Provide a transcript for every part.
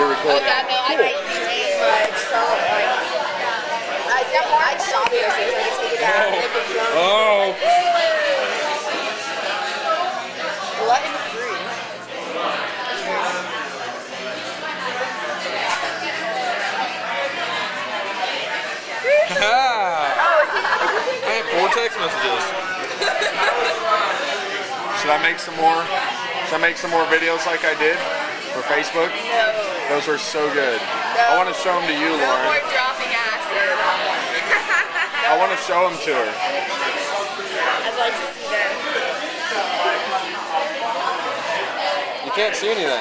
You're recording. Okay, no, I like eating much, so like, I I shop so I take it out. Oh. oh. Free. I have four text messages. Should I make some more? Should I make some more videos like I did for Facebook? No. Those were so good. I want to show them to you, No more Lauren. dropping acid. I want to show them to her. I'd like to see them. You can't see anything. I'm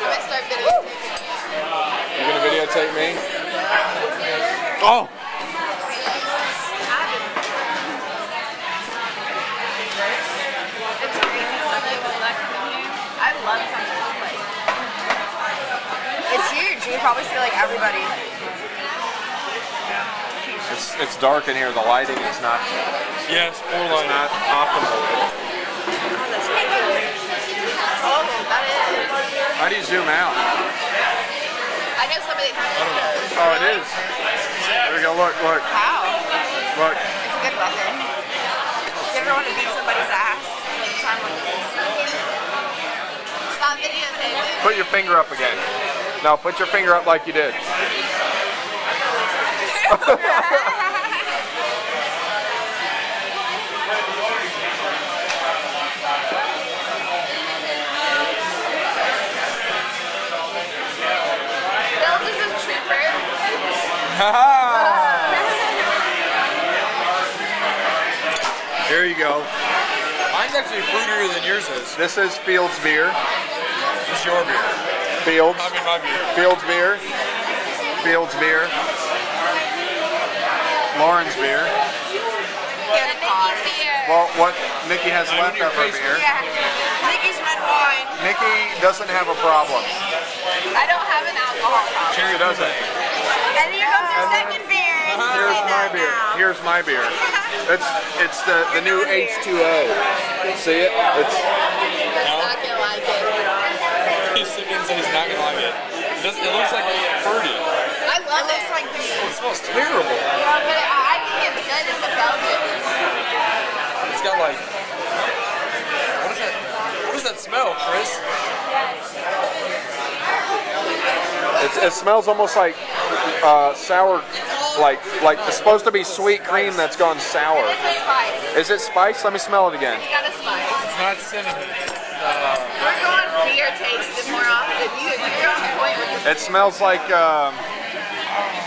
gonna start videotaping you. You're gonna videotape me? Oh. It's crazy something will not come in here. I love coming to this place. It's huge. You probably see like everybody. It's it's dark in here. The lighting is not Yes, four it's line. not optimal. Oh, that is. How do you zoom out? I know somebody that does. Oh, it is. There we go. Look, look, How? look. It's a good weapon. You ever want to beat somebody's ass? Time like this. Stop videotaping. Put your finger up again. No, put your finger up like you did. Bills is a trooper. Here you go. Mine's actually fruitier than yours is. This is Fields beer. It's your beer. Fields. I mean my beer. Fields beer. Fields beer. Lauren's beer. And Nikki's beer. Well, what Nikki has left need of your her beer. Yeah. Nikki's red wine. Nikki doesn't have a problem. I don't have an alcohol problem. She doesn't. And here comes your second beer. Here's my beer. Here's my beer. It's it's the, the new H2O. See it? It's not gonna like it. He's sitting and said he's not gonna like it. It, does, it looks like fruity. I love it. Looks like beer. It smells terrible. But I think it's good. It's a Belgian. It's got like. What is that? What does that smell, Chris? It's, it smells almost like uh, sour, like like it's supposed to be sweet cream that's gone sour. It's a spice. Is it spice? Let me smell it again. It's got a spice. It's not cinnamon. We're going beer tasting more often. You, you're on point with the It smells like um,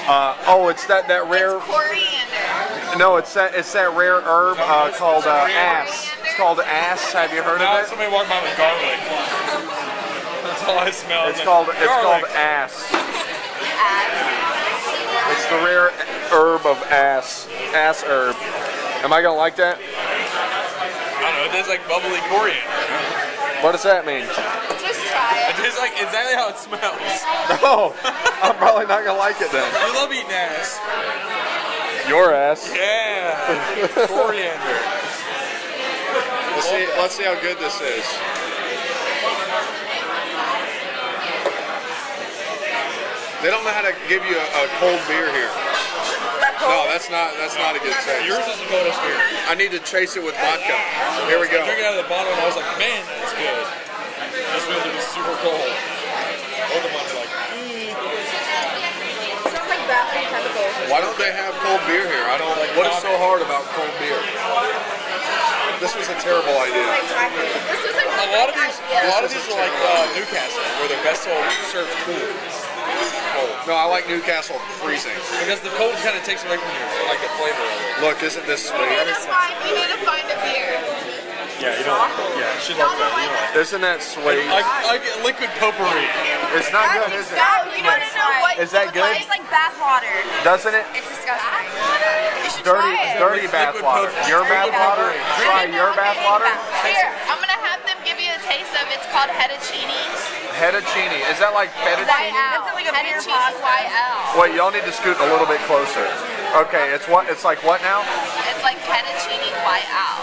uh, oh, it's that that rare. It's coriander. No, it's that it's that rare herb uh, called uh, ass. It's called ass. Have you heard of it? somebody walked by with garlic. That's all I smell. It's called it's called ass. Ass. It's the rare herb of ass. Ass herb. Am I gonna like that? I don't know. It tastes like bubbly coriander. What does that mean? Just try It it. tastes like exactly how it smells. Oh, I'm probably not gonna like it then. You love eating ass. Your ass. Yeah. coriander. Let's see. Let's see how good this is. They don't know how to give you a, a cold beer here. No, that's not. That's not a good taste. Yours is a coldest beer. I need to chase it with vodka. Here we go. I go. drank it out of the bottle and I was like, man, that's good. This feels like it's super cold. Both of mine are like, Sounds like bathroom chemicals. Why don't they have cold beer here? I don't. like. What is so hard about cold beer? This was a terrible idea. This was a a lot of these, a lot of these are like uh, Newcastle, where they're best sold served cool. Cold. No, I like Newcastle freezing. Because the cold kind of takes away from your, like the flavor of it. Look, isn't this We need sweet? to find. We need to find a beer. Yeah, you don't. Yeah, she loves that. You know. Isn't that sweet? Like, like liquid potpourri. It's not good, is it? You don't know what. Is that good? It's like bath water. Doesn't it? It's disgusting. You should Dirty, try it. dirty bath water. Your bath water? Try your bath water? Here, I'm gonna have them give you a taste of. It's called fettuccine. Fettuccine. Is that like fettuccine? YL. Like fettuccine YL. Wait, y'all need to scoot a little bit closer. Okay, it's what? It's like what now? It's like fettuccine YL.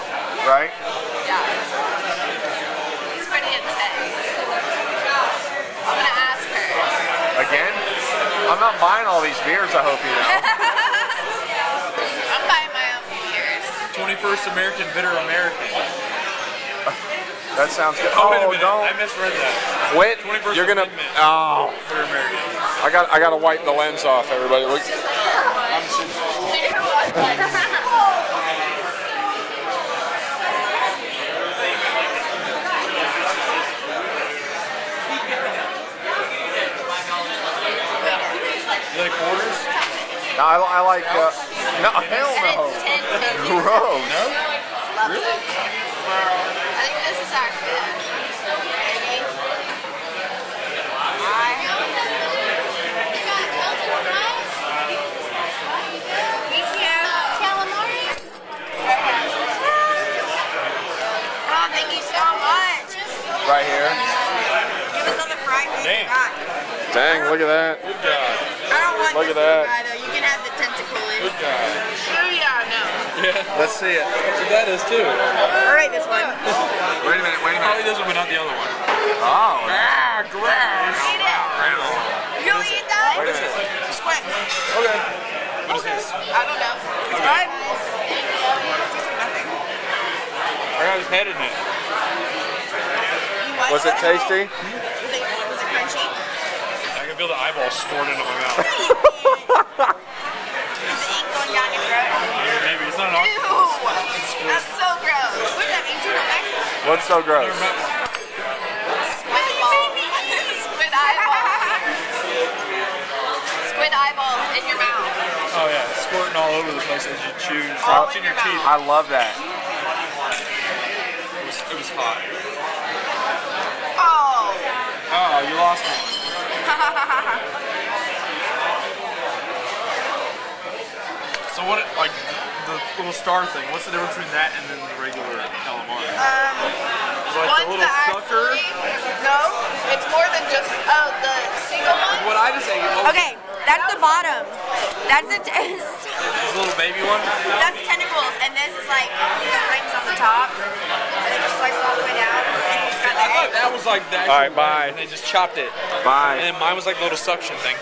Right? Yeah. It's pretty intense. I'm not buying all these beers. I hope you know. I'm buying my own beers. 21st American Bitter American. That sounds good. Oh, wait a Oh, minute. I don't misread that. quit. 21st You're gonna. Amendment. Oh, Bitter American. I got. I got to wipe the lens off. Everybody, look. You like quarters? No, I, I like. Uh, no, hell no. It's 10 50. Gross. No? Love it. I think this is our food. Maybe. Calamari. Oh, thank you so much. Right here. Give us other fried fish. Damn. Dang, look at that. Good job. I don't want Look this at that. guy though. You can have the tentacle in. Good job. Yeah, no. Yeah. Let's see it. That's what that is too. All right, this one. Wait a minute. Wait a Probably minute. this one, but not the other one. Oh. Ah, gross. Eat it. You don't eat that? Wait a minute. Squid. Okay. What is this? I don't know. It's good. Tastes nothing. I got his head in it. Was it tasty? Was it, was it crunchy? I can feel the eyeball scored into my mouth. Is the ink going down your throat? Maybe it's not an Ew! That's so gross. What does that mean? Tuna back? What's so gross? Squid balls. Squid eyeballs. Squid eyeballs in your mouth. Oh yeah, it's squirting all over the place as you chew. All in in your your teeth. I love that. It was, it was hot. Oh. Oh, you lost me. So what, like, the little star thing, what's the difference between that and then the regular calamari? Um, Is it like the little the sucker? actually, no, it's more than just, oh, the single one? What I just ate, what was Okay, that's the bottom. That's the, this little baby one? that's tentacles, and this is like the rings on the top. And they just slice all the way down, and it's got I thought that was like that. All right, actual bye. and they just chopped it. Bye. And then mine was like the little suction thing.